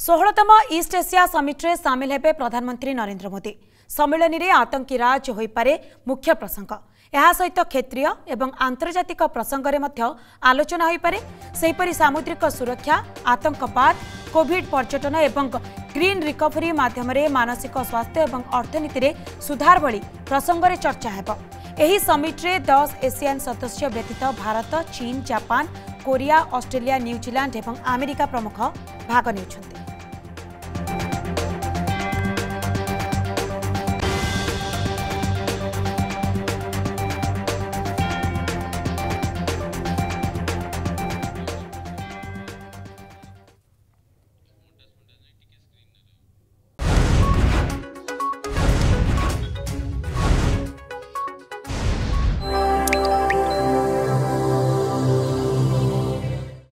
षतम इस् Asia समिट्रे सामेल प्रधानमंत्री नरेन्द्र मोदी सम्मेलन सम्मिलिर आतंकी राज पारे मुख्य प्रसंग प्रसङ्ग सहित क्षेत्रीय प्रसंग आन्तर्जातिक मध्य आलोचना पारे सामुद्रिक सुरक्षा आतंकवाद कोभिड पर्यटन ए ग्रिन रिकभरी माध्यमले मानसिक स्वास्थ्य ए अर्थनीति सुधार प्रसंग भसङ्ग चर्चा समिट्रे दस एन सदस्य व्यतीत भारत चीन Japan Korea Australia New Zealand ଏବଂ ଆମେରିକା ପ୍ରମୁଖ ଭାଗ ନେଉଛନ୍ତି